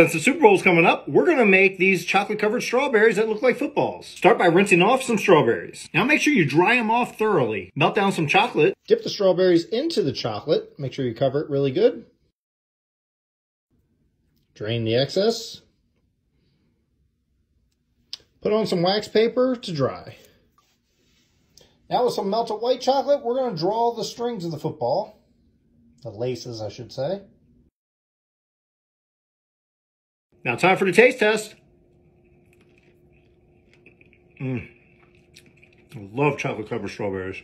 Since the Super Bowl's coming up, we're gonna make these chocolate-covered strawberries that look like footballs. Start by rinsing off some strawberries. Now make sure you dry them off thoroughly. Melt down some chocolate. Dip the strawberries into the chocolate. Make sure you cover it really good. Drain the excess. Put on some wax paper to dry. Now with some melted white chocolate, we're going to draw the strings of the football. The laces, I should say. Now time for the taste test. Mmm. I love chocolate covered strawberries.